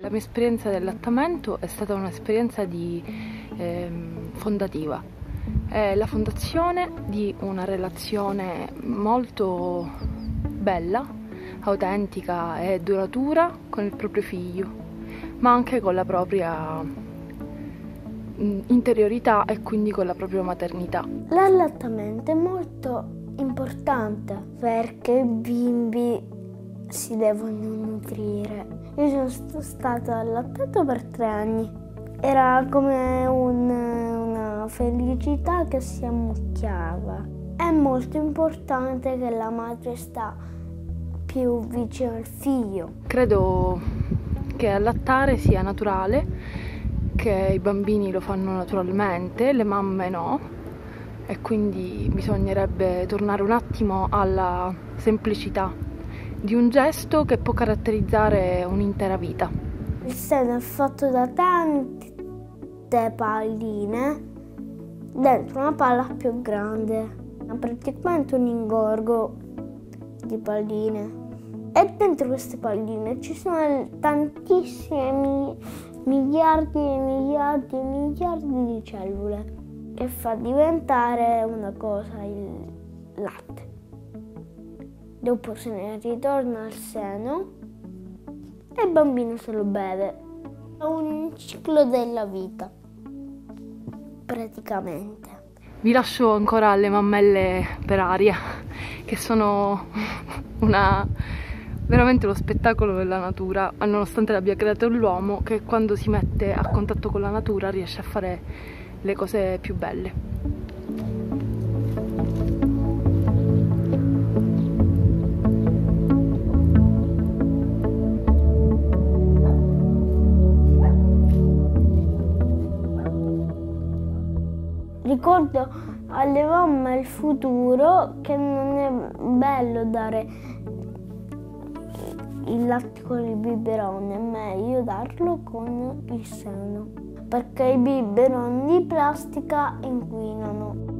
La mia esperienza del allattamento è stata un'esperienza ehm, fondativa. È la fondazione di una relazione molto bella, autentica e duratura con il proprio figlio, ma anche con la propria mm, interiorità e quindi con la propria maternità. L'allattamento è molto importante perché i bimbi si devono nutrire. Io sono stato allattato per tre anni. Era come un, una felicità che si ammucchiava. È molto importante che la madre sta più vicino al figlio. Credo che allattare sia naturale, che i bambini lo fanno naturalmente, le mamme no, e quindi bisognerebbe tornare un attimo alla semplicità di un gesto che può caratterizzare un'intera vita. Il seno è fatto da tante palline dentro una palla più grande, è praticamente un ingorgo di palline. E dentro queste palline ci sono tantissime miliardi e miliardi e miliardi di cellule che fa diventare una cosa il latte dopo se ne ritorna al seno e il bambino se lo beve. È un ciclo della vita, praticamente. Vi lascio ancora alle mammelle per aria, che sono una, veramente lo spettacolo della natura, nonostante l'abbia creato l'uomo, che quando si mette a contatto con la natura riesce a fare le cose più belle. Ricordo alle mamme il futuro che non è bello dare il latte con il biberon, è meglio darlo con il seno, perché i biberon di plastica inquinano.